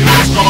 Everybody's going